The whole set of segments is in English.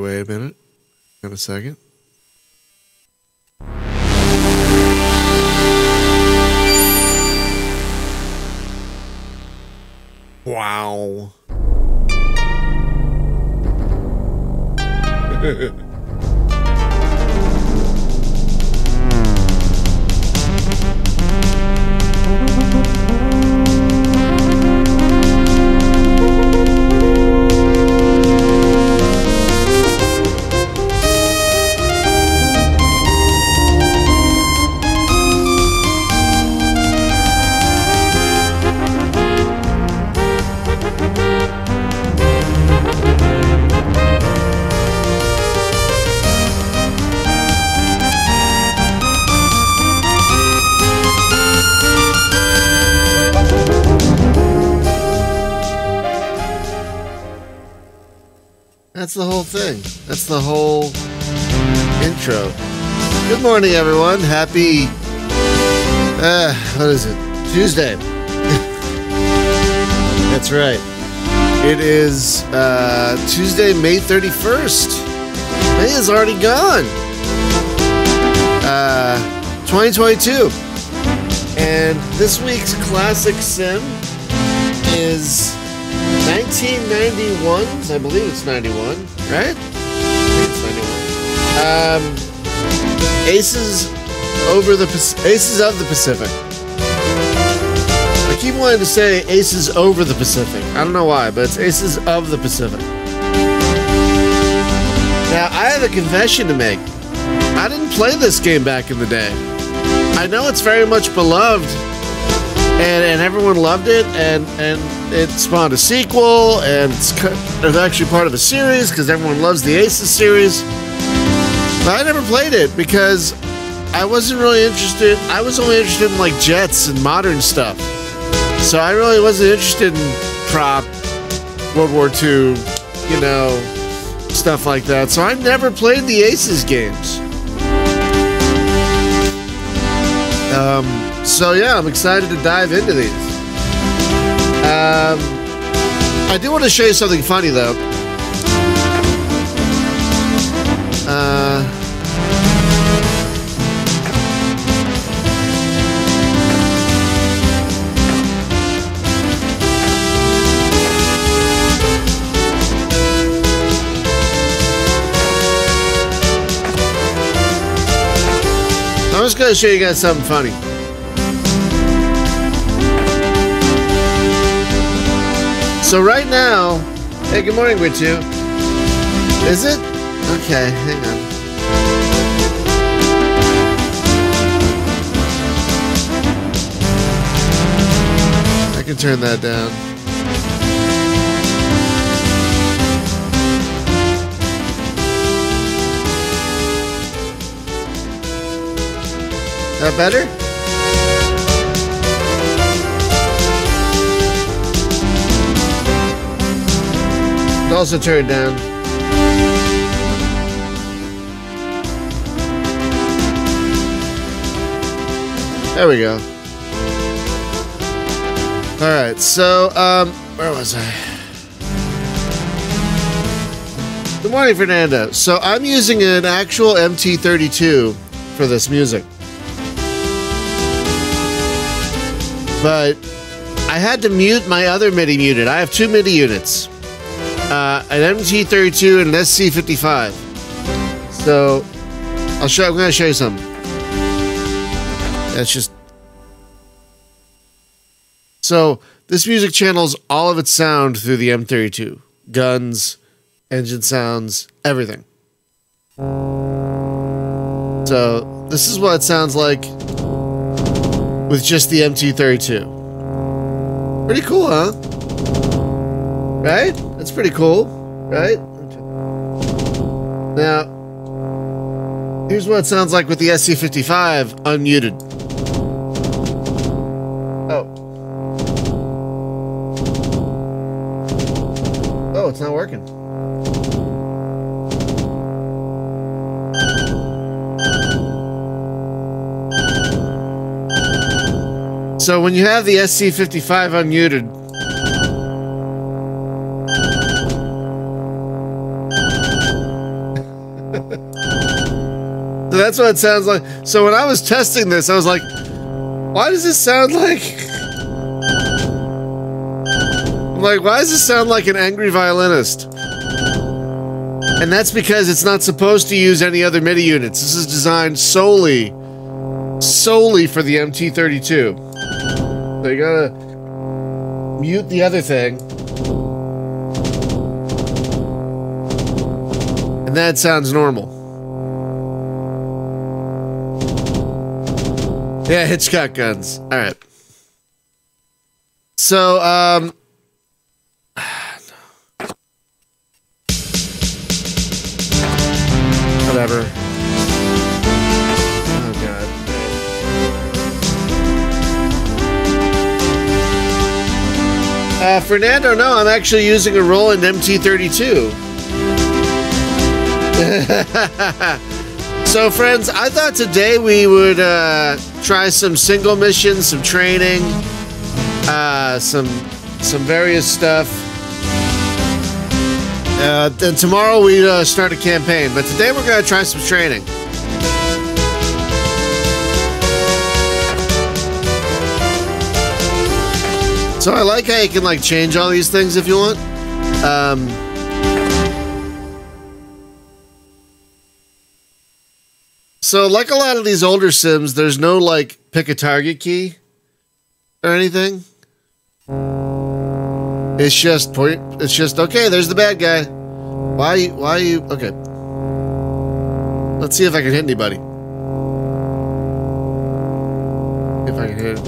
Wait a minute. Got a second. Wow. That's the whole thing. That's the whole intro. Good morning, everyone. Happy, uh, what is it? Tuesday. That's right. It is uh, Tuesday, May 31st. May is already gone. Uh, 2022. And this week's classic sim is 1991. I believe it's 91, right? It's 91. Um, Aces over the Aces of the Pacific. I keep wanting to say Aces over the Pacific. I don't know why, but it's Aces of the Pacific. Now I have a confession to make. I didn't play this game back in the day. I know it's very much beloved and, and everyone loved it, and, and it spawned a sequel, and it's, it's actually part of a series because everyone loves the Aces series. But I never played it because I wasn't really interested. I was only interested in like jets and modern stuff, so I really wasn't interested in prop World War II, you know, stuff like that. So I never played the Aces games. Um, so yeah, I'm excited to dive into these. Um, I do want to show you something funny though. Uh, I'm just gonna show you guys something funny. So right now, hey, good morning, Ritu. Is it? Okay, hang on. I can turn that down. That better? It also turned down. There we go. All right, so um, where was I? Good morning, Fernando. So I'm using an actual MT32 for this music, but I had to mute my other MIDI unit. I have two MIDI units uh, an MT32 and an SC55. So I'll show. I'm going to show you something. That's just. So this music channels all of its sound through the M32. Guns, engine sounds, everything. So this is what it sounds like with just the MT32. Pretty cool, huh? Right? That's pretty cool, right? Now, here's what it sounds like with the SC55 unmuted. Oh. Oh, it's not working. So when you have the SC55 unmuted, that's what it sounds like. So when I was testing this, I was like, why does this sound like... I'm like, why does this sound like an angry violinist? And that's because it's not supposed to use any other MIDI units. This is designed solely, solely for the MT32. So you gotta mute the other thing. And that sounds normal. Yeah, Hitchcock guns. All right. So, um, whatever. Oh god. Uh, Fernando, no, I'm actually using a Roland MT32. so, friends, I thought today we would uh, try some single missions, some training, uh, some some various stuff. Uh, then tomorrow we uh, start a campaign, but today we're going to try some training. So I like how you can like change all these things if you want. Um, so like a lot of these older sims, there's no like pick a target key or anything. It's just point. It's just okay. There's the bad guy. Why? Why you? Okay. Let's see if I can hit anybody. If I can hit.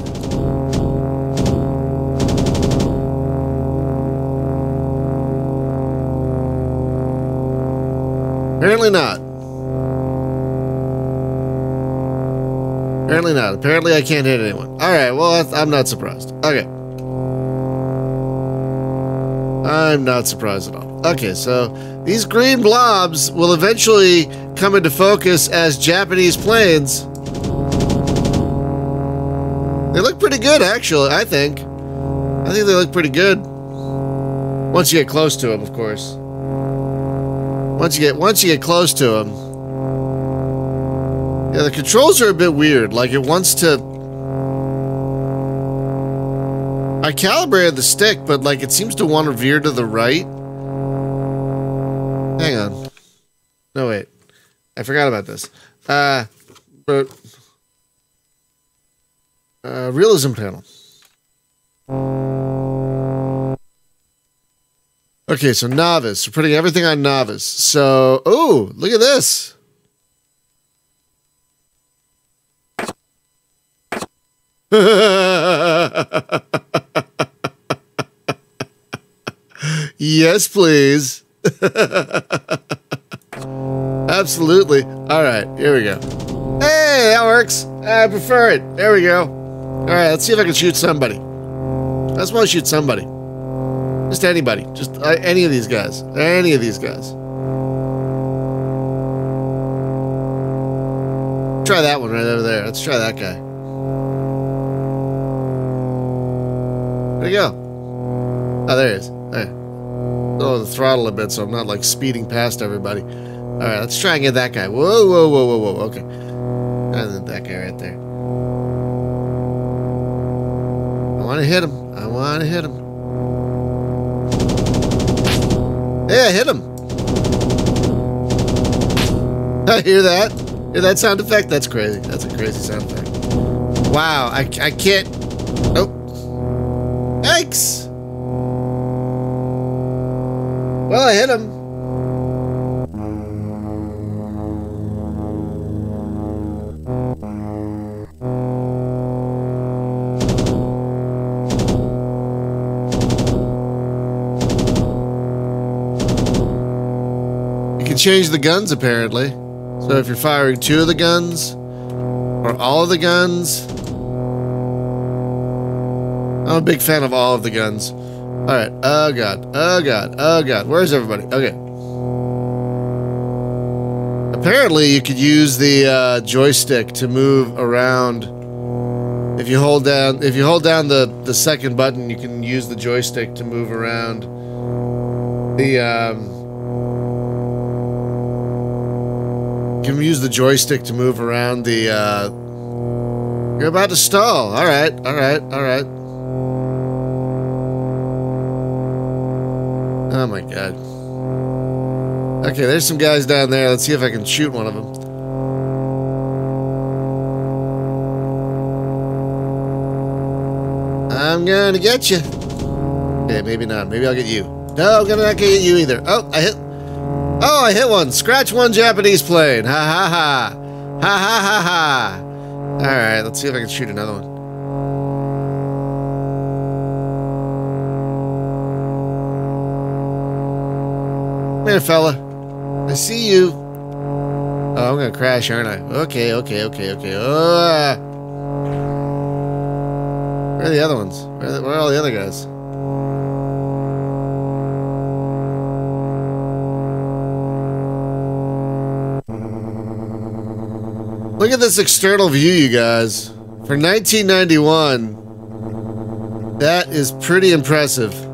Apparently not. Apparently not. Apparently I can't hit anyone. Alright, well, I'm not surprised. Okay. I'm not surprised at all. Okay, so these green blobs will eventually come into focus as Japanese planes. They look pretty good, actually, I think. I think they look pretty good. Once you get close to them, of course. Once you get once you get close to them. Yeah, the controls are a bit weird. Like it wants to I calibrated the stick, but like it seems to want to veer to the right. Hang on. No wait. I forgot about this. Uh but uh realism panel. Okay, so novice. We're putting everything on novice. So, oh, look at this. yes, please. Absolutely. All right, here we go. Hey, that works. I prefer it. There we go. All right, let's see if I can shoot somebody. I just want to shoot somebody. Just anybody. Just uh, any of these guys. Any of these guys. Try that one right over there. Let's try that guy. Where'd he go? Oh, there he is. There. Oh, the throttle a bit so I'm not like speeding past everybody. All right, let's try and get that guy. Whoa, whoa, whoa, whoa, whoa. Okay. And that guy right there. I want to hit him. I want to hit him. Yeah, hit him. I hear that. Hear that sound effect? That's crazy. That's a crazy sound effect. Wow, I, I can't... Nope. Well, I hit him. You can change the guns apparently. So if you're firing two of the guns, or all of the guns, I'm a big fan of all of the guns. All right. Oh god. Oh god. Oh god. Where's everybody? Okay. Apparently, you could use the uh, joystick to move around. If you hold down, if you hold down the the second button, you can use the joystick to move around the um, can use the joystick to move around the, uh... You're about to stall. Alright, alright, alright. God. Okay, there's some guys down there. Let's see if I can shoot one of them. I'm gonna get you. Okay, maybe not. Maybe I'll get you. No, I'm gonna not get you either. Oh, I hit. Oh, I hit one. Scratch one Japanese plane. Ha ha ha. Ha ha ha ha. All right, let's see if I can shoot another one. Come here, fella. I see you. Oh, I'm gonna crash, aren't I? Okay, okay, okay, okay. Oh. Where are the other ones? Where are, the, where are all the other guys? Look at this external view, you guys. For 1991, that is pretty impressive.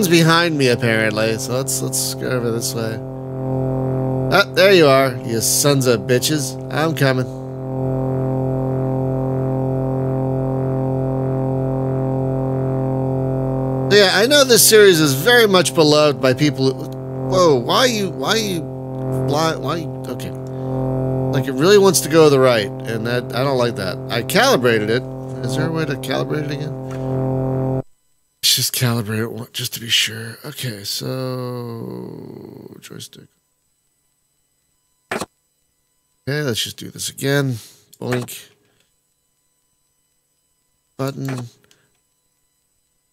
Everyone's behind me apparently, so let's let's go over this way. Ah, there you are, you sons of bitches. I'm coming. Yeah, I know this series is very much beloved by people. Who, whoa, why you, why you, why, why? Okay, like it really wants to go to the right, and that I don't like that. I calibrated it. Is there a way to calibrate it again? Let's just calibrate it just to be sure. Okay, so joystick. Okay, let's just do this again. Blink. Button.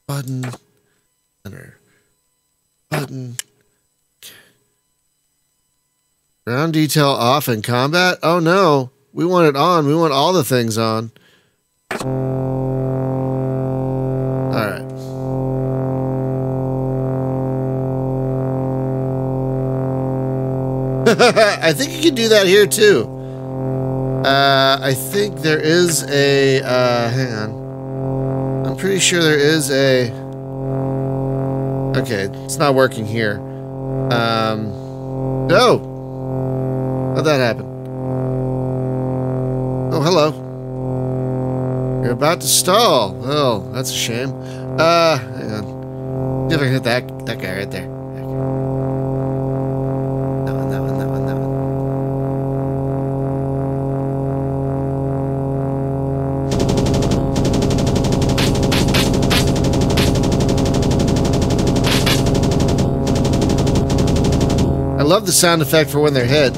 Button. Center. Button. Ground detail off in combat? Oh no. We want it on. We want all the things on. I think you can do that here too. Uh, I think there is a. Uh, hang on. I'm pretty sure there is a. Okay, it's not working here. Um. No! How'd that happen? Oh, hello. You're about to stall. Oh, that's a shame. Uh, hang on. See if I can hit that, that guy right there. Love the sound effect for when they're hit.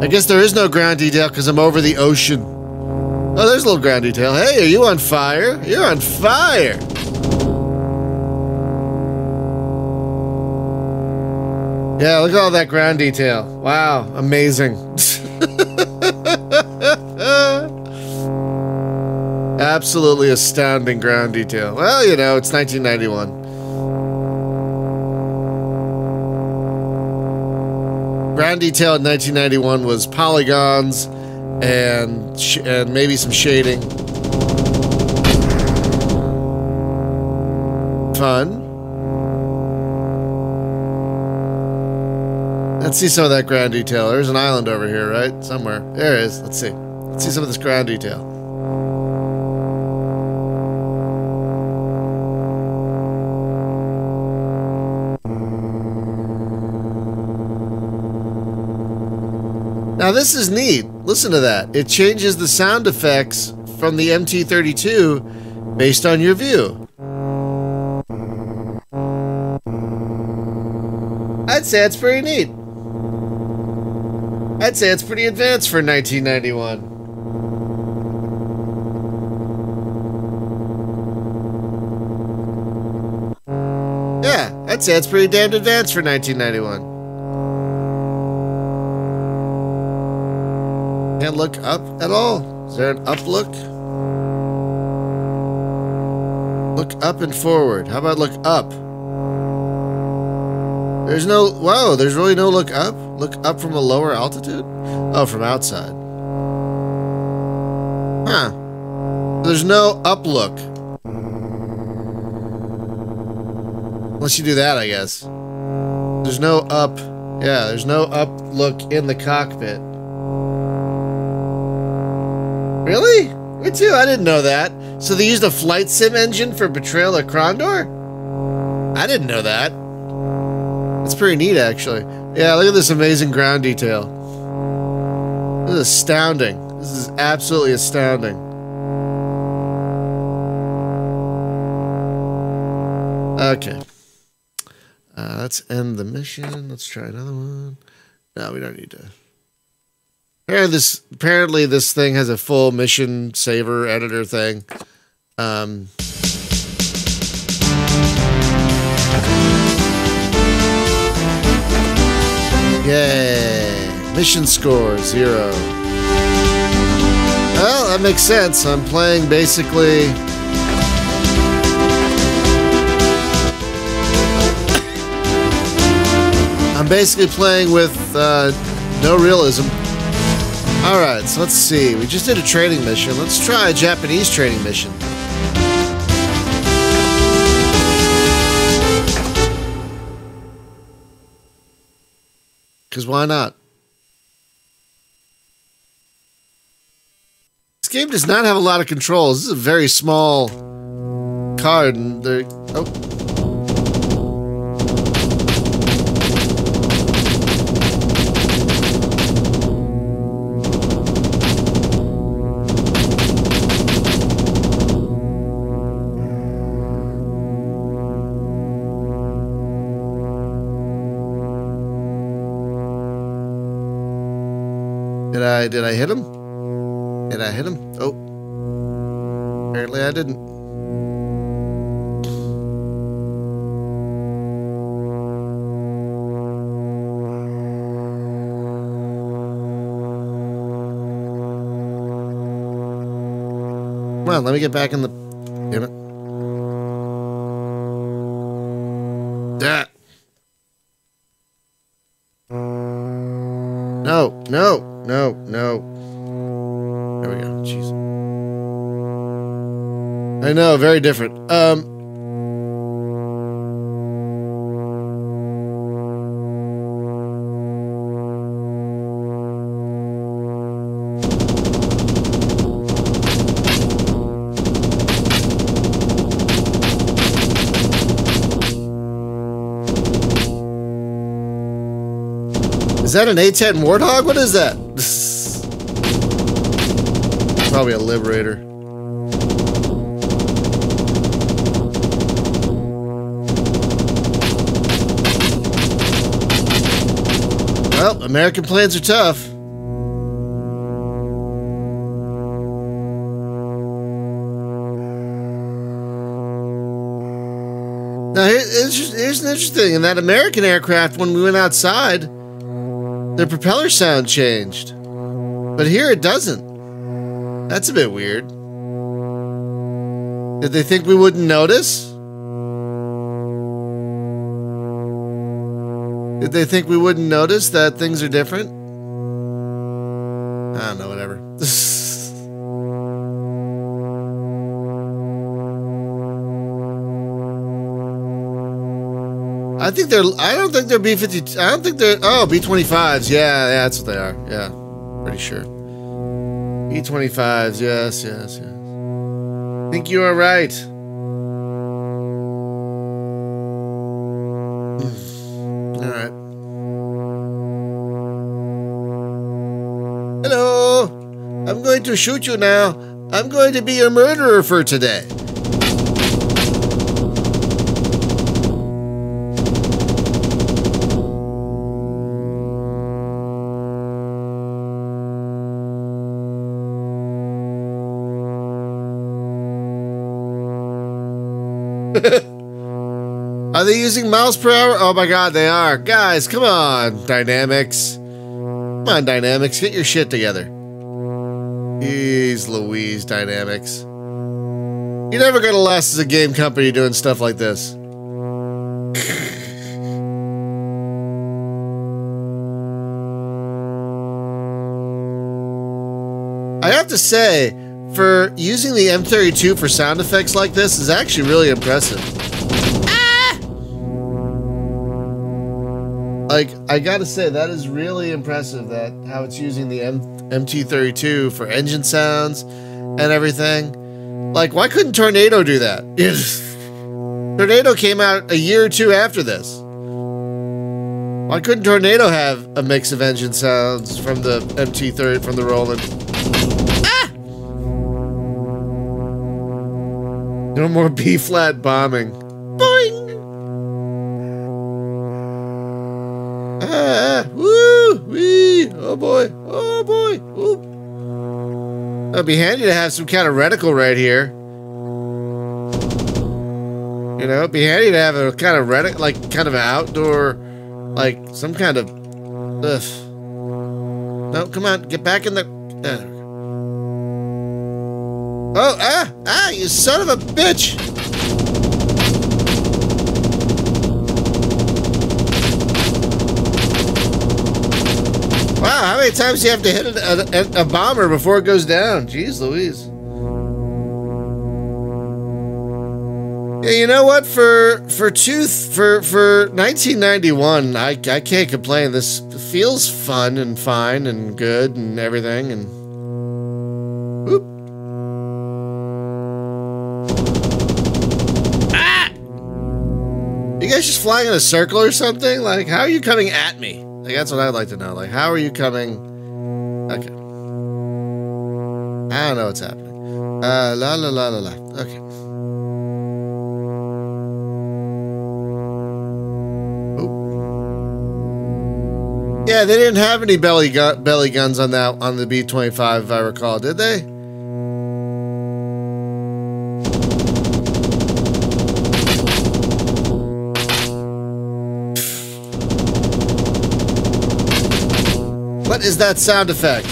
I guess there is no ground detail because I'm over the ocean. Oh, there's a little ground detail. Hey, are you on fire? You're on fire! Yeah, look at all that ground detail. Wow, amazing. Absolutely astounding ground detail. Well, you know, it's 1991. Ground detail in 1991 was polygons and and maybe some shading. Fun. Let's see some of that ground detail. There's an island over here, right? Somewhere. There it is. Let's see. Let's see some of this ground detail. Now this is neat. Listen to that. It changes the sound effects from the MT32 based on your view. I'd say it's pretty neat. I'd say it's pretty advanced for 1991. Yeah, I'd say it's pretty damned advanced for 1991. Can't look up at all. Is there an up look? Look up and forward. How about look up? There's no, wow, there's really no look up? Look up from a lower altitude? Oh, from outside. Huh. There's no up look. Unless you do that, I guess. There's no up. Yeah, there's no up look in the cockpit. Me too, I didn't know that. So they used a flight sim engine for Betrayal of Krondor? I didn't know that. That's pretty neat, actually. Yeah, look at this amazing ground detail. This is astounding. This is absolutely astounding. Okay. Uh, let's end the mission. Let's try another one. No, we don't need to. Apparently this, apparently this thing has a full mission saver editor thing. Um, yay! Mission score zero. Well, that makes sense. I'm playing basically I'm basically playing with uh, no realism. Alright, so let's see. We just did a training mission. Let's try a Japanese training mission. Because why not? This game does not have a lot of controls. This is a very small card, and there. Oh. Did I did I hit him? Did I hit him? Oh. Apparently I didn't. Come on, let me get back in the damn it. That. No, no. No. There we go. Jeez. I know, very different. Um. Is that an A10 Warthog? What is that? Probably a Liberator. Well, American planes are tough. Now, here's, here's an interesting in that American aircraft, when we went outside, the propeller sound changed. But here it doesn't. That's a bit weird. Did they think we wouldn't notice? Did they think we wouldn't notice that things are different? I don't know, whatever. I think they're. I don't think they're B fifty. I don't think they're. Oh, B twenty fives. Yeah, yeah, that's what they are. Yeah, pretty sure. B twenty fives. Yes, yes, yes. I think you are right. Hmm. All right. Hello. I'm going to shoot you now. I'm going to be your murderer for today. are they using miles per hour? Oh my god, they are. Guys, come on, Dynamix. Come on, Dynamix, get your shit together. Jeez Louise, Dynamix. You're never gonna last as a game company doing stuff like this. I have to say, for using the M32 for sound effects like this is actually really impressive. Ah! Like, I gotta say, that is really impressive that how it's using the M MT32 for engine sounds and everything. Like, why couldn't Tornado do that? Tornado came out a year or two after this. Why couldn't Tornado have a mix of engine sounds from the MT30 from the Roland? No more B flat bombing. Boing! Ah, woo, wee, oh boy, oh boy, Ooh. It'd be handy to have some kind of reticle right here. You know, it'd be handy to have a kind of reticle, like kind of outdoor, like some kind of. Ugh. No, come on, get back in the. Uh. Oh, ah, ah, you son of a bitch! Wow, how many times do you have to hit a, a, a, bomber before it goes down? Jeez Louise. Yeah, you know what? For for tooth for for 1991, I I can't complain. This feels fun and fine and good and everything and guys just flying in a circle or something? Like, how are you coming at me? Like, that's what I'd like to know. Like, how are you coming? Okay. I don't know what's happening. Uh, la la la la la. Okay. Oh. Yeah, they didn't have any belly gun belly guns on that on the B twenty five, if I recall, did they? What is that sound effect?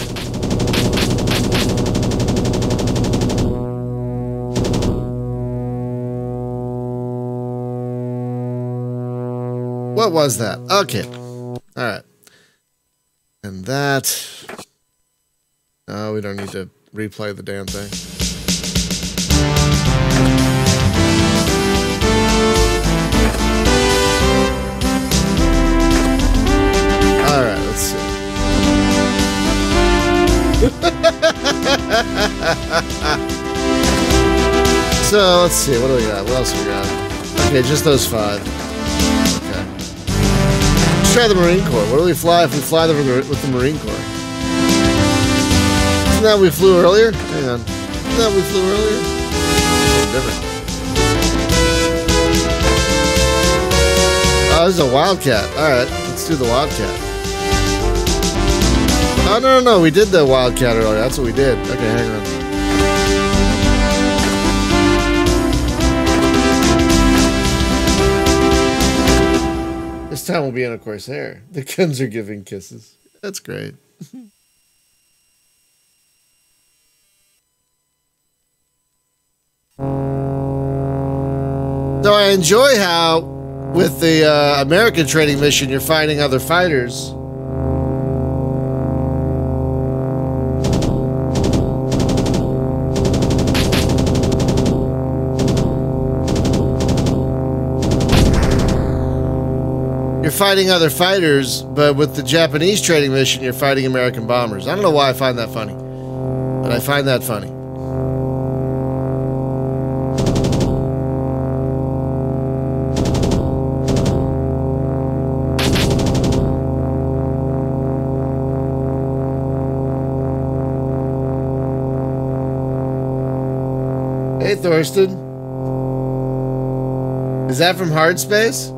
What was that? Okay. All right. And that. Oh, we don't need to replay the damn thing. so let's see, what do we got? What else we got? Okay, just those five. Okay. Let's try the Marine Corps. What do we fly if we fly the, with the Marine Corps? Isn't that we flew earlier? Hang on. Isn't that we flew earlier? different. Oh, this is a Wildcat. Alright, let's do the Wildcat. Oh, no, no, no. We did the Wildcat earlier. That's what we did. Okay, hang on. This time we'll be in a Corsair. The guns are giving kisses. That's great. So I enjoy how, with the uh, American training mission, you're fighting other fighters. Fighting other fighters, but with the Japanese trading mission, you're fighting American bombers. I don't know why I find that funny, but I find that funny. Hey, Thorsten. Is that from Hardspace?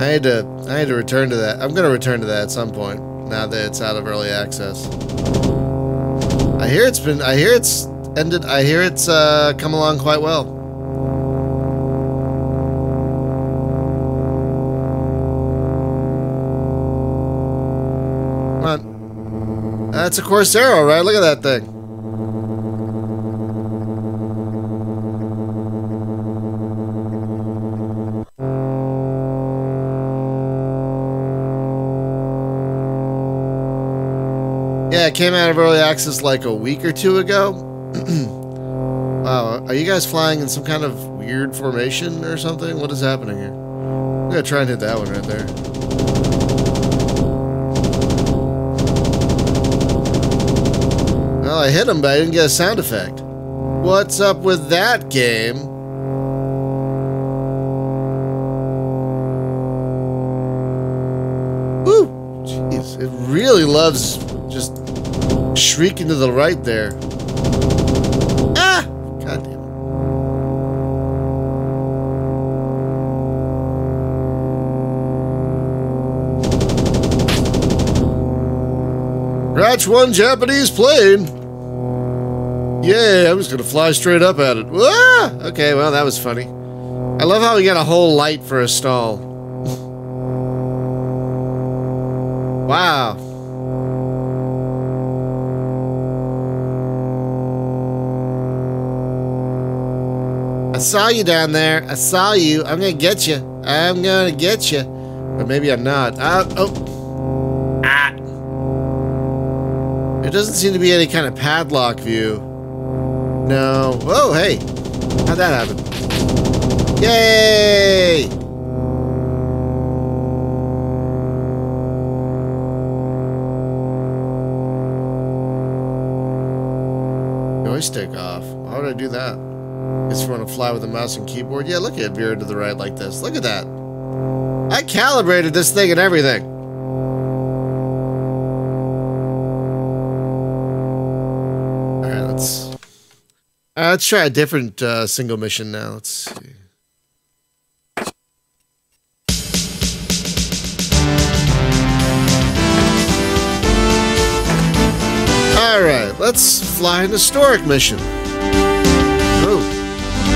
I had to I had to return to that. I'm gonna return to that at some point now that it's out of early access. I hear it's been I hear it's ended I hear it's uh, come along quite well. That's a Corsaro, right? Look at that thing. Came out of early access like a week or two ago. wow, are you guys flying in some kind of weird formation or something? What is happening here? I'm gonna try and hit that one right there. Well, I hit him, but I didn't get a sound effect. What's up with that game? Woo! Jeez, it really loves shrieking to the right there. Ah! God damn it. One Japanese plane. Yeah, I'm just gonna fly straight up at it. Ah! Okay, well, that was funny. I love how we got a whole light for a stall. Saw you down there. I saw you. I'm gonna get you. I'm gonna get you. Or maybe I'm not. Uh, oh. Ah. There doesn't seem to be any kind of padlock view. No. Oh, hey. How'd that happen? Yay! Joystick off. Why would I do that? Guess you want to fly with a mouse and keyboard? Yeah, look at it veered to the right like this. Look at that. I calibrated this thing and everything. Alright, let's... Uh, let's try a different uh, single mission now. Let's see. Alright, let's fly an historic mission.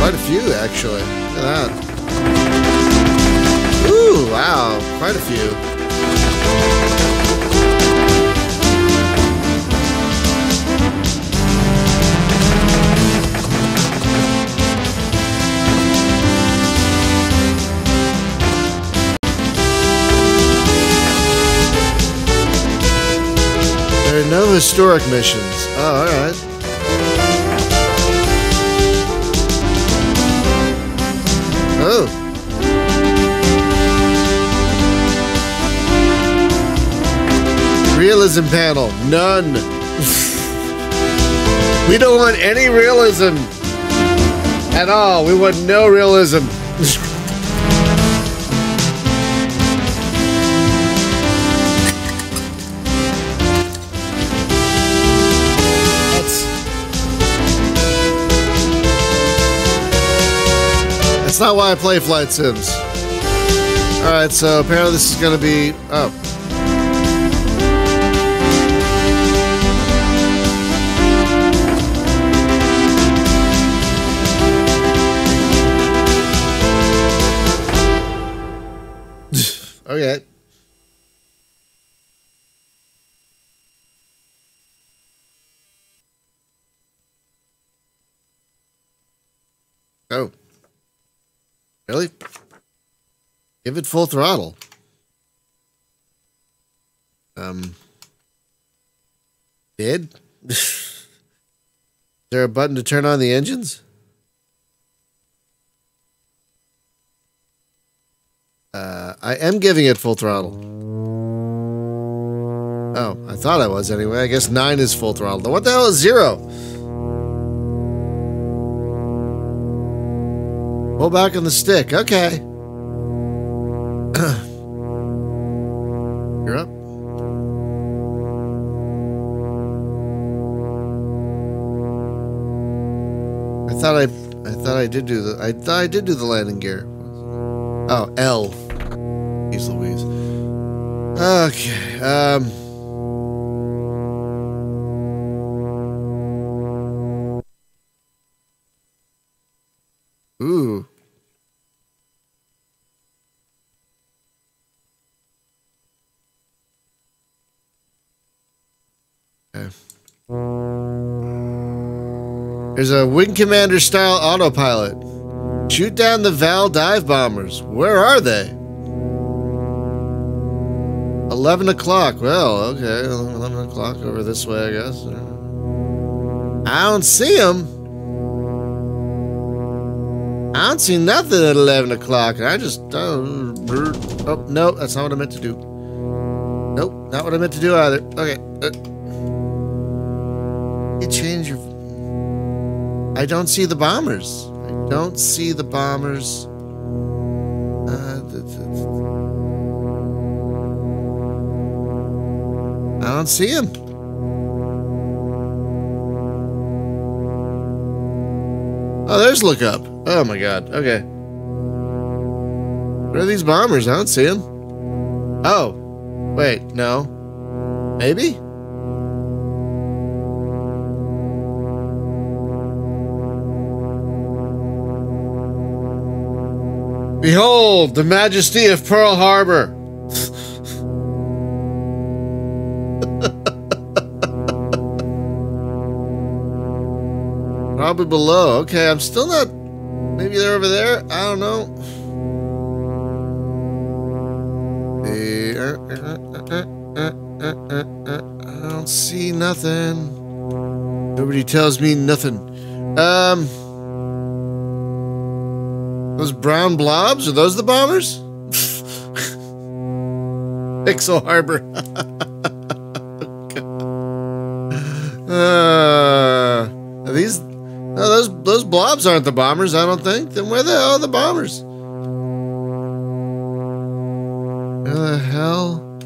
Quite a few actually. Look at that. Ooh, wow, quite a few. There are no historic missions. Oh, alright. Oh. Realism panel. None. we don't want any realism at all. We want no realism. That's not why I play flight sims. Alright, so apparently this is gonna be oh. okay. Oh. Really? Give it full throttle. Um. Did? Is there a button to turn on the engines? Uh, I am giving it full throttle. Oh, I thought I was anyway. I guess 9 is full throttle. What the hell is 0? Pull back on the stick. Okay. You're up. I thought I, I thought I did do the, I thought I did do the landing gear. Oh, L. He's Louise. Okay. Um. There's a Wing Commander style autopilot. Shoot down the Val dive bombers. Where are they? 11 o'clock. Well, okay. 11 o'clock over this way, I guess. I don't see them. I don't see nothing at 11 o'clock. I just... Uh, oh, no, that's not what I meant to do. Nope, not what I meant to do either. Okay. Uh, you change your... I don't see the bombers. I don't see the bombers. Uh, I don't see him. Oh, there's look up. Oh my god. Okay. Where are these bombers? I don't see them. Oh. Wait, no. Maybe? Behold, the majesty of Pearl Harbor. Probably below. Okay, I'm still not... Maybe they're over there? I don't know. I don't see nothing. Nobody tells me nothing. Um... Those brown blobs? Are those the bombers? Pixel Harbor. uh, these no, those those blobs aren't the bombers, I don't think. Then where the hell are the bombers? Where the hell?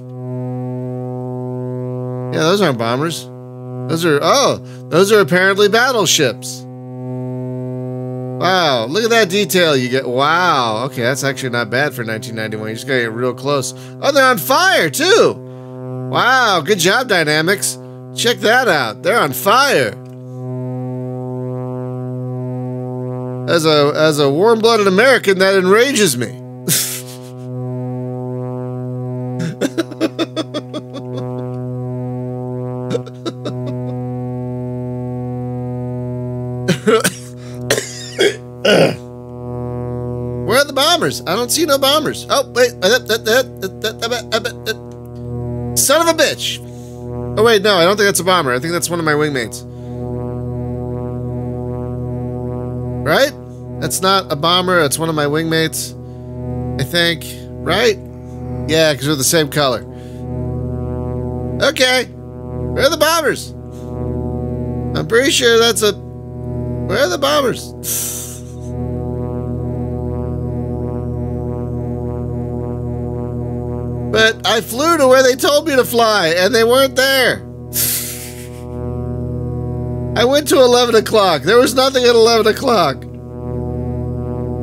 Yeah, those aren't bombers. Those are oh, those are apparently battleships. Wow, look at that detail you get. Wow, okay, that's actually not bad for 1991. You just gotta get real close. Oh, they're on fire too. Wow, good job, Dynamix. Check that out. They're on fire. As a as a warm-blooded American, that enrages me. Bombers? I don't see no bombers. Oh, wait. Son of a bitch. Oh, wait, no, I don't think that's a bomber. I think that's one of my wingmates. Right? That's not a bomber. It's one of my wingmates. I think. Right? Yeah, because we're the same color. Okay. Where are the bombers? I'm pretty sure that's a... Where are the bombers? I flew to where they told me to fly, and they weren't there. I went to 11 o'clock. There was nothing at 11 o'clock.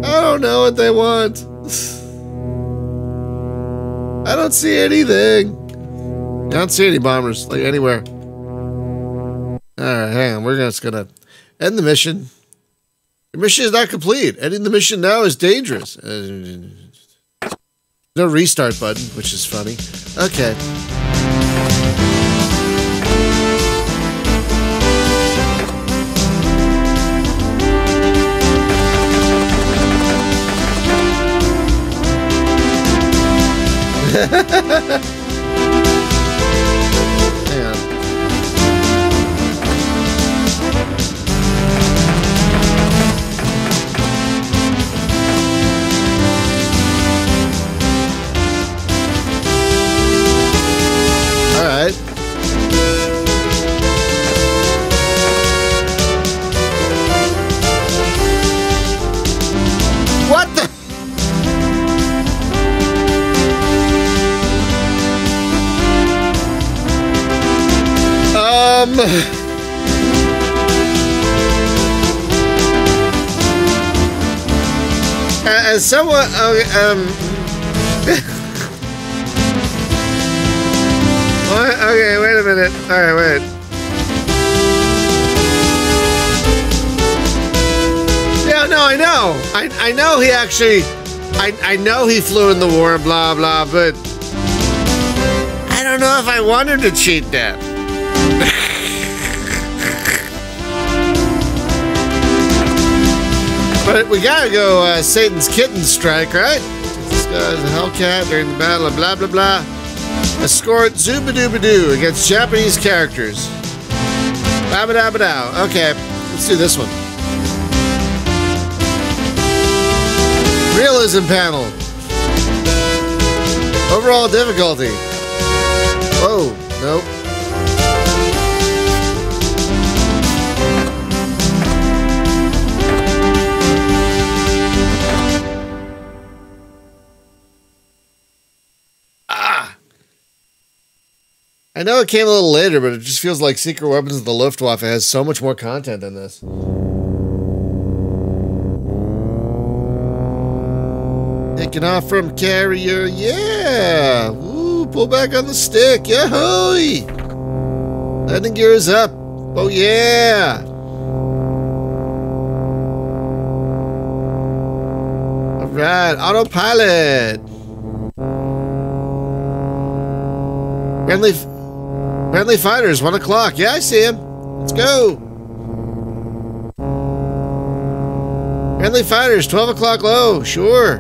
I don't know what they want. I don't see anything. I don't see any bombers, like anywhere. Alright, hang on. We're just gonna end the mission. The mission is not complete. Ending the mission now is dangerous. Uh, no restart button, which is funny. Okay. Um. As someone, uh, um. what? Okay, wait a minute. All right, wait. Yeah, no, I know. I I know he actually. I I know he flew in the war, blah blah, but I don't know if I wanted to cheat that. But we gotta go uh, Satan's kitten strike, right? This guy's a Hellcat during the battle of blah blah blah. Escort Zubadubadoo against Japanese characters. Babadabadow. Okay, let's do this one. Realism panel. Overall difficulty. Whoa, nope. I know it came a little later, but it just feels like Secret Weapons of the Luftwaffe has so much more content than this. Taking off from carrier, yeah! Ooh, pull back on the stick, yahoo! Landing gears up, oh yeah! Alright, autopilot! Friendly, friendly fighters, one o'clock. Yeah, I see him. Let's go. Friendly fighters, 12 o'clock low. Sure.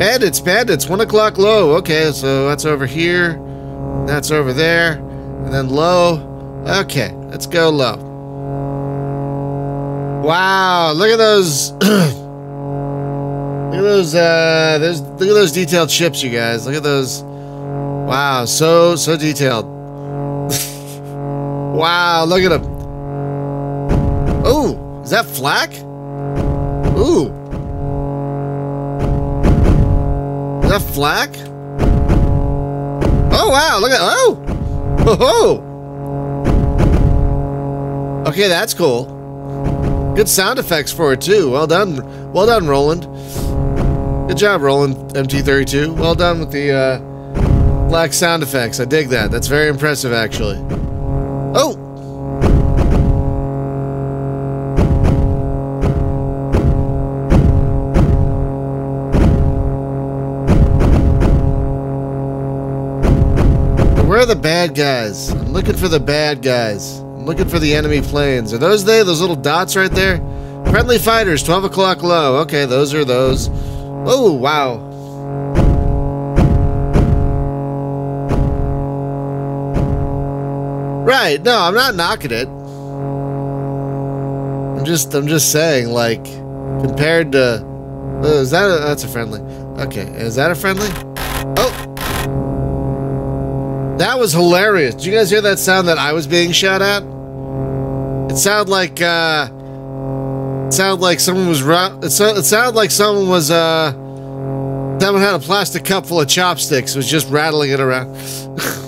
Bandits, bandits, one o'clock low. Okay, so that's over here. That's over there. And then low. Okay, let's go low. Wow, look at those. look at those, uh, those, look at those detailed ships, you guys. Look at those. Wow, so, so detailed. wow, look at him. Oh, is that flak? Ooh. Is that flak? Oh, wow, look at, oh. Oh, ho. Okay, that's cool. Good sound effects for it, too. Well done. Well done, Roland. Good job, Roland MT32. Well done with the uh, flak sound effects. I dig that. That's very impressive, actually. Oh! Where are the bad guys? I'm looking for the bad guys. I'm looking for the enemy planes. Are those they? Those little dots right there? Friendly fighters, 12 o'clock low. Okay, those are those. Oh, wow. Right, no, I'm not knocking it. I'm just, I'm just saying, like, compared to, oh, is that a, that's a friendly? Okay, is that a friendly? Oh, that was hilarious. Did you guys hear that sound that I was being shot at? It sounded like, uh, it sounded like someone was, it, so, it sounded like someone was, uh, someone had a plastic cup full of chopsticks, was just rattling it around.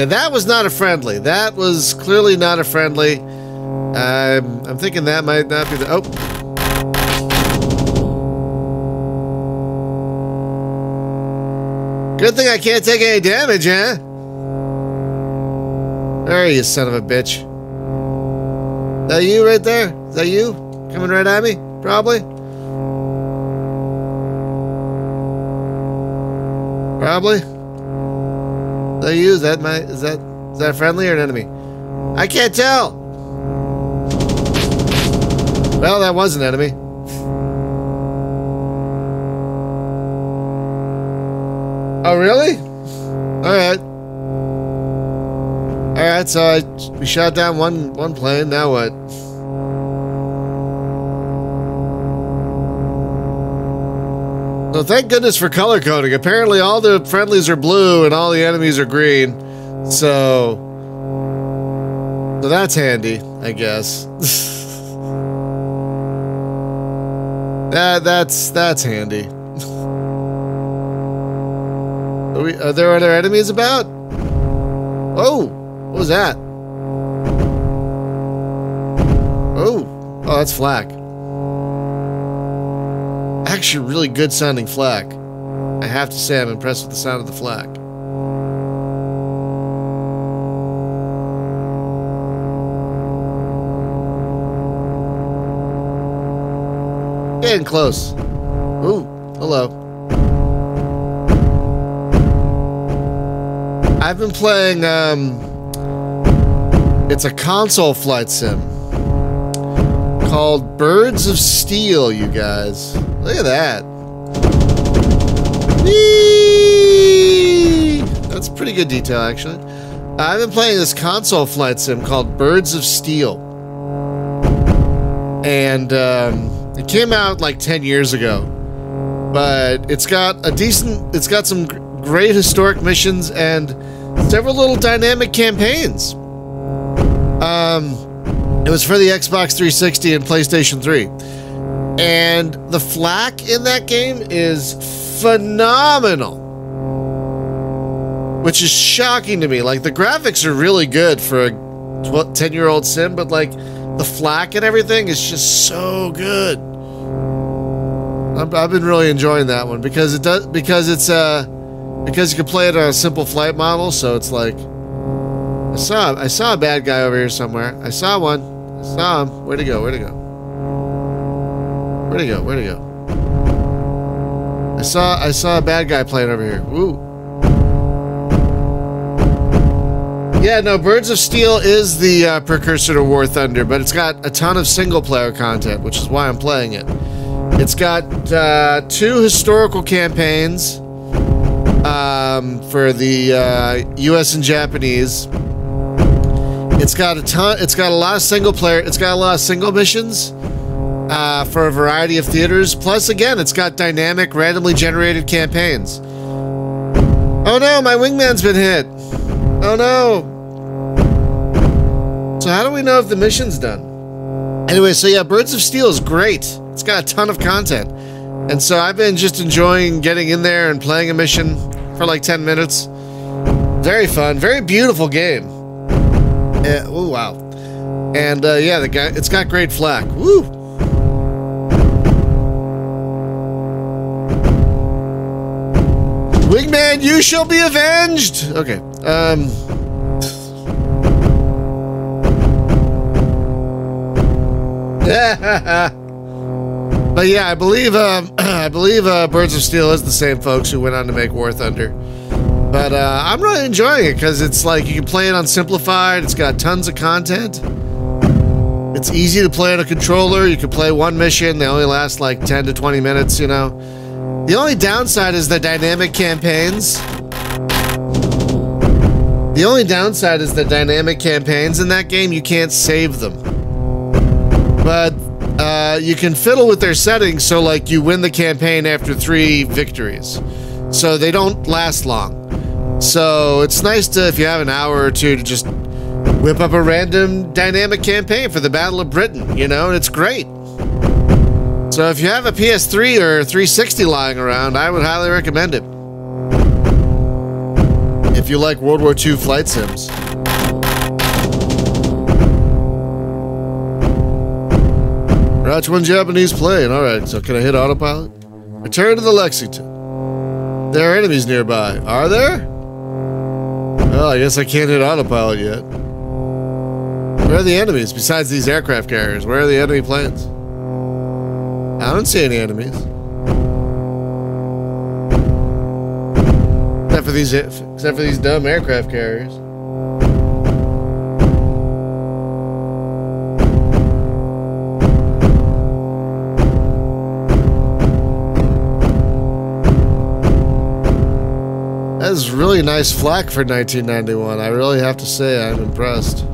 yeah, that was not a friendly. That was clearly not a friendly. Um, I'm thinking that might not be the, oh. Good thing I can't take any damage, huh? There you son of a bitch. Is that you right there? Is that you? Coming right at me? Probably. Probably. Is that you? Is that my is that is that friendly or an enemy? I can't tell. Well, that was an enemy. Oh, really? Alright. Alright, so I, we shot down one one plane, now what? So thank goodness for color coding. Apparently all the friendlies are blue and all the enemies are green. So... So that's handy, I guess. that, that's, that's handy. Are, we, are there other enemies about? Oh, what was that? Oh, oh, that's flak. Actually, really good sounding flak. I have to say, I'm impressed with the sound of the flak. Getting close. Ooh, hello. I've been playing, um, it's a console flight sim called Birds of Steel, you guys. Look at that. That's pretty good detail, actually. I've been playing this console flight sim called Birds of Steel. And um, it came out like 10 years ago. But it's got a decent, it's got some great historic missions and several little dynamic campaigns. Um, it was for the Xbox 360 and PlayStation 3. And the flak in that game is phenomenal. Which is shocking to me. Like, the graphics are really good for a 10 year old sim, but like, the flak and everything is just so good. I've, been really enjoying that one because it does, because it's, uh, because you can play it on a simple flight model, so it's like, I saw, I saw a bad guy over here somewhere. I saw one. I saw him. Where'd go? Where'd go? Where'd he go? Where'd he go? I saw I saw a bad guy playing over here. Woo. Yeah, no, Birds of Steel is the uh, precursor to War Thunder, but it's got a ton of single player content, which is why I'm playing it. It's got uh, two historical campaigns um, for the uh, U.S. and Japanese. It's got a ton. It's got a lot of single player. It's got a lot of single missions uh, for a variety of theaters. Plus, again, it's got dynamic, randomly generated campaigns. Oh no, my wingman's been hit. Oh no. So how do we know if the mission's done? Anyway, so yeah, Birds of Steel is great. It's got a ton of content. And so I've been just enjoying getting in there and playing a mission for like 10 minutes. Very fun, very beautiful game. Uh, oh wow. And uh, yeah, the guy it's got great flak. Woo! Wingman, you shall be avenged! Okay. Um But yeah, I believe uh, I believe uh, Birds of Steel is the same folks who went on to make War Thunder. But uh, I'm really enjoying it because it's like you can play it on simplified. It's got tons of content. It's easy to play on a controller. You can play one mission. They only last like 10 to 20 minutes. You know. The only downside is the dynamic campaigns. The only downside is the dynamic campaigns in that game. You can't save them. But uh, you can fiddle with their settings so like you win the campaign after three victories. So they don't last long. So it's nice to, if you have an hour or two, to just whip up a random dynamic campaign for the Battle of Britain, you know, and it's great. So if you have a PS3 or 360 lying around, I would highly recommend it. If you like World War II flight sims. Watch one Japanese plane. Alright, so can I hit autopilot? Return to the Lexington. There are enemies nearby. Are there? Well, I guess I can't hit autopilot yet. Where are the enemies besides these aircraft carriers? Where are the enemy planes? I don't see any enemies. Except for these except for these dumb aircraft carriers. That is really nice flak for 1991. I really have to say I'm impressed.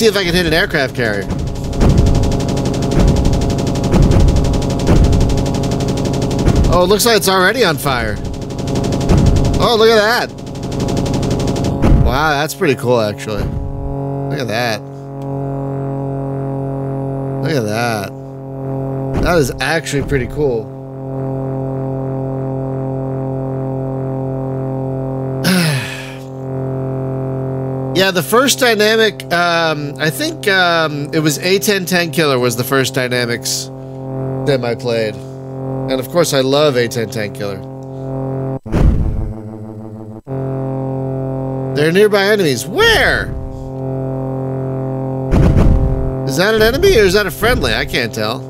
See if I can hit an aircraft carrier. Oh, it looks like it's already on fire. Oh, look at that. Wow, that's pretty cool, actually. Look at that. Look at that. That is actually pretty cool. Yeah, the first dynamic, um, I think um, it was A10 Tank Killer was the first Dynamix that I played. And of course, I love A10 Tank Killer. They're nearby enemies. Where? Is that an enemy or is that a friendly? I can't tell.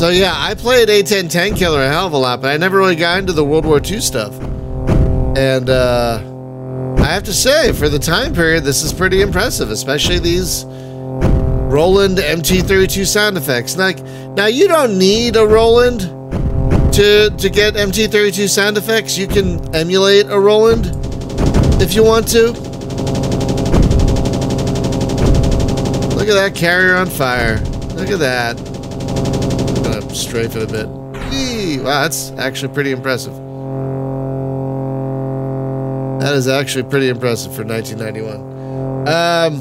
So yeah, I played A10 Tank Killer a hell of a lot, but I never really got into the World War II stuff. And uh, I have to say, for the time period, this is pretty impressive, especially these Roland MT32 sound effects. Like, now you don't need a Roland to to get MT32 sound effects. You can emulate a Roland if you want to. Look at that carrier on fire. Look at that. Strafe it a bit. Whee! Wow, that's actually pretty impressive. That is actually pretty impressive for 1991. Um.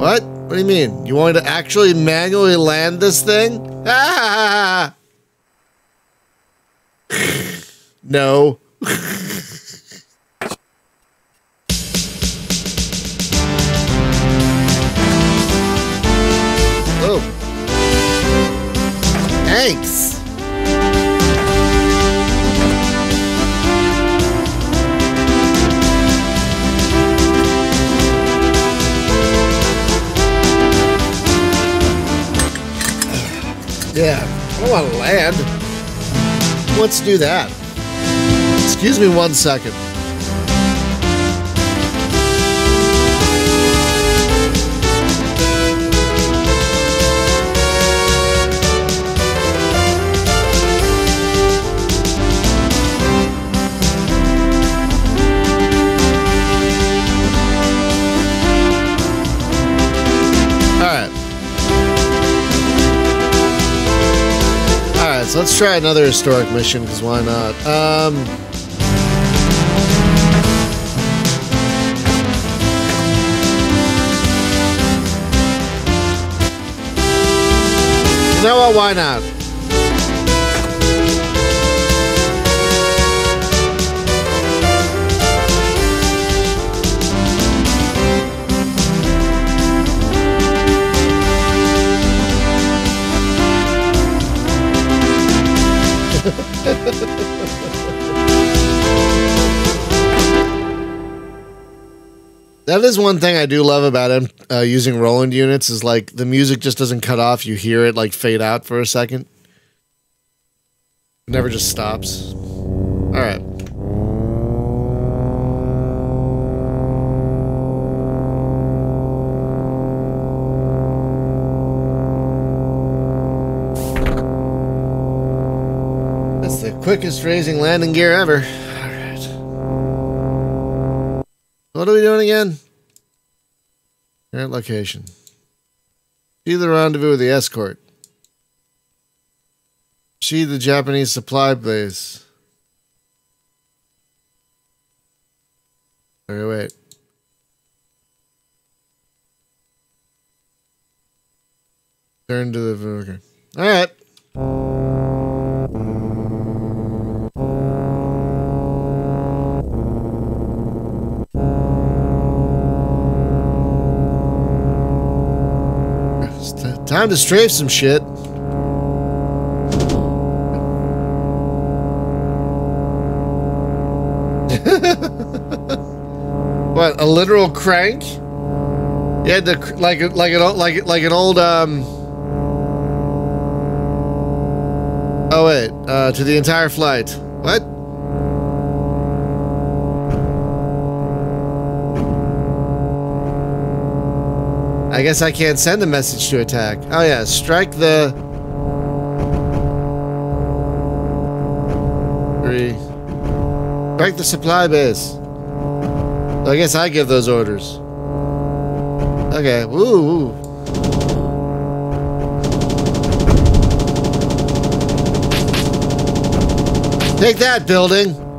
What? What do you mean? You want me to actually manually land this thing? Ah! no. Yeah, I don't want to land. Let's do that. Excuse me one second. So let's try another historic mission, because why not? Um... You know what? Why not? That is one thing I do love about uh, using Roland units is like the music just doesn't cut off. You hear it like fade out for a second. It never just stops. All right. That's the quickest raising landing gear ever. What are we doing again? Current location. See the rendezvous with the escort. See the Japanese supply base. Okay, wait. Turn to the. Okay. All right. Time to strafe some shit. what, a literal crank? Yeah, to like like an like like an old um Oh wait, uh to the entire flight. I guess I can't send a message to attack. Oh yeah, strike the... Three. Strike the supply base. I guess I give those orders. Okay, woo, woo. Take that, building!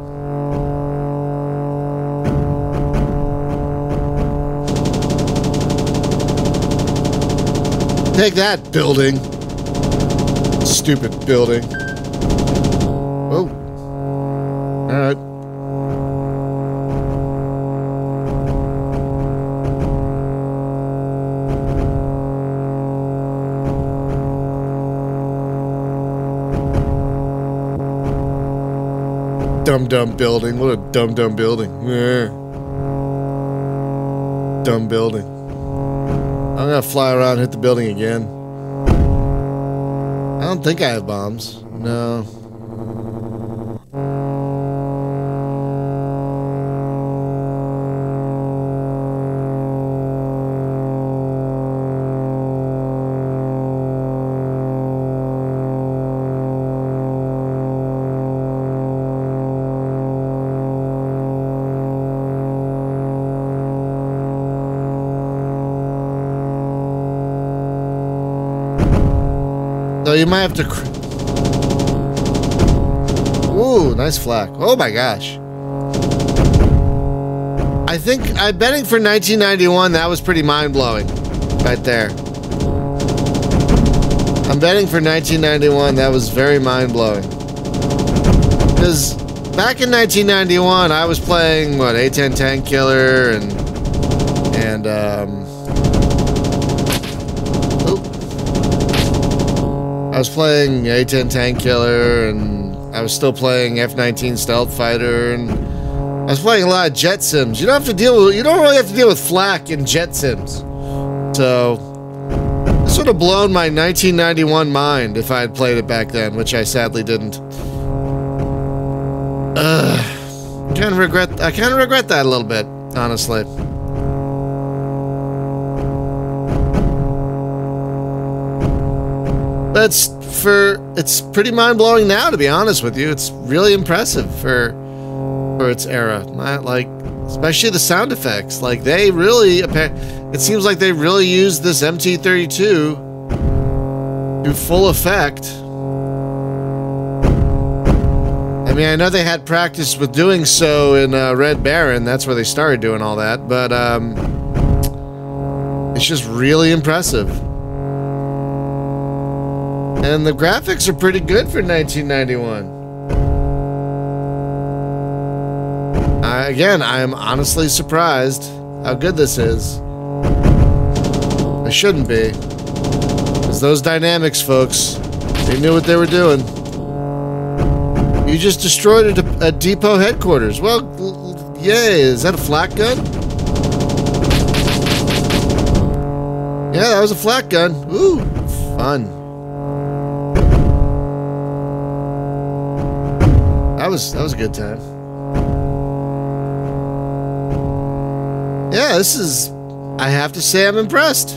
Take that, building. Stupid building. Oh. Alright. Dumb dumb building. What a dumb dumb building. Yeah. Dumb building. Gonna fly around hit the building again. I don't think I have bombs. No. Have to. Ooh, nice flak. Oh my gosh. I think I'm betting for 1991. That was pretty mind blowing, right there. I'm betting for 1991. That was very mind blowing. Because back in 1991, I was playing what A10 Tank Killer and and um, was playing A-10 Tank Killer, and I was still playing F-19 Stealth Fighter, and I was playing a lot of jet sims. You don't have to deal with, you don't really have to deal with flak in jet sims. So, this would have blown my 1991 mind if I had played it back then, which I sadly didn't. Ugh. I kind of regret, I kind of regret that a little bit, honestly. That's for it's pretty mind blowing now to be honest with you. It's really impressive for for its era. Like especially the sound effects. Like they really it seems like they really used this MT32 to full effect. I mean, I know they had practice with doing so in uh, Red Baron. That's where they started doing all that. But um, it's just really impressive. And the graphics are pretty good for 1991. I, again, I am honestly surprised how good this is. I shouldn't be. Because those Dynamix, folks, they knew what they were doing. You just destroyed a, a depot headquarters. Well, yay. Is that a flak gun? Yeah, that was a flak gun. Ooh, fun. Was that was a good time. Yeah, this is I have to say I'm impressed.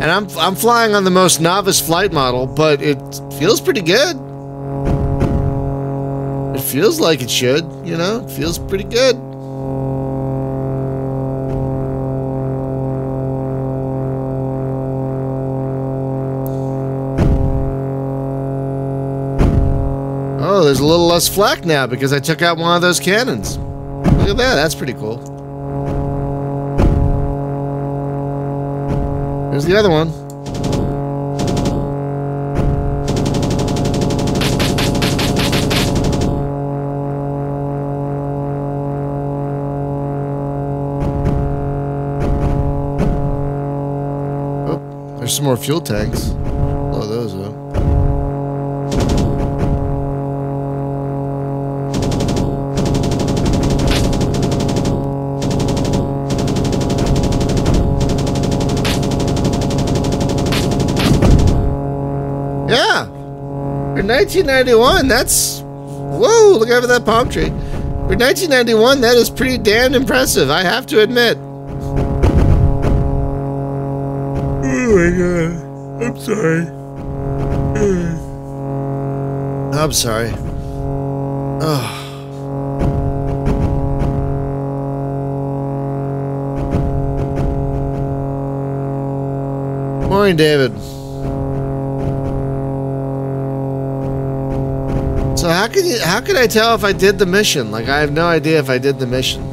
And I'm I'm flying on the most novice flight model, but it feels pretty good. It feels like it should, you know? It feels pretty good. A flak now because I took out one of those cannons. Look at that, that's pretty cool. There's the other one. Oh, there's some more fuel tanks. 1991, that's whoa! Look over that palm tree. For 1991, that is pretty damn impressive. I have to admit. Oh my god! I'm sorry. I'm sorry. Oh. Morning, David. How can you how can I tell if I did the mission? Like I have no idea if I did the mission.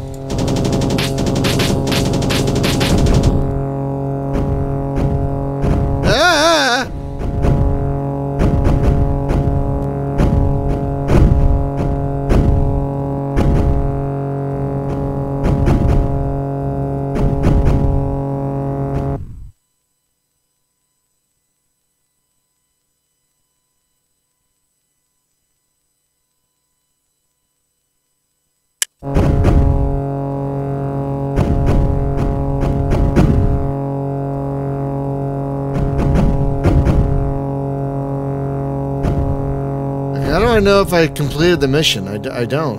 How do I know if I completed the mission? I, d- I don't.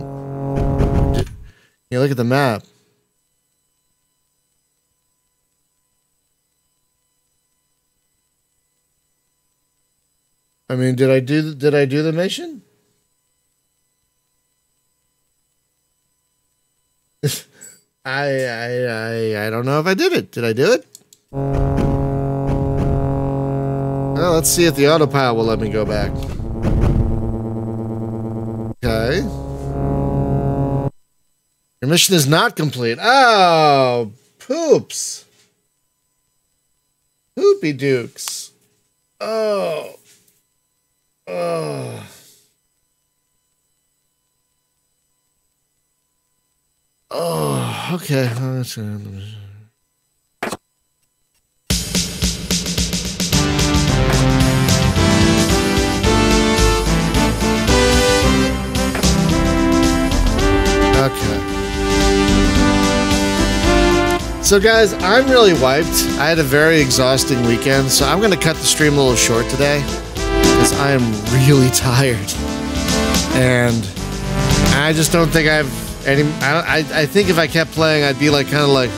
You look at the map. I mean, did I do did I do the mission? I I I I don't know if I did it. Did I do it? Well, let's see if the autopilot will let me go back. Okay. Your mission is not complete. Oh, poops. Poopy dukes. Oh. Oh. Oh, okay. Okay. So, guys, I'm really wiped. I had a very exhausting weekend, so I'm going to cut the stream a little short today because I am really tired. And I just don't think I've any. I, I, I think if I kept playing, I'd be like kind of like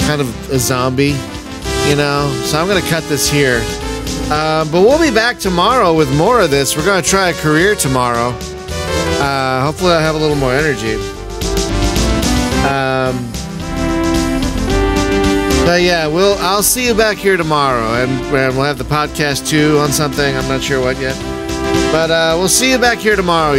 kind of a zombie, you know? So I'm going to cut this here. Uh, but we'll be back tomorrow with more of this. We're going to try a career tomorrow. Uh, hopefully, I'll have a little more energy. Um, but yeah, we'll I'll see you back here tomorrow, and, and we'll have the podcast too on something. I'm not sure what yet, but uh, we'll see you back here tomorrow.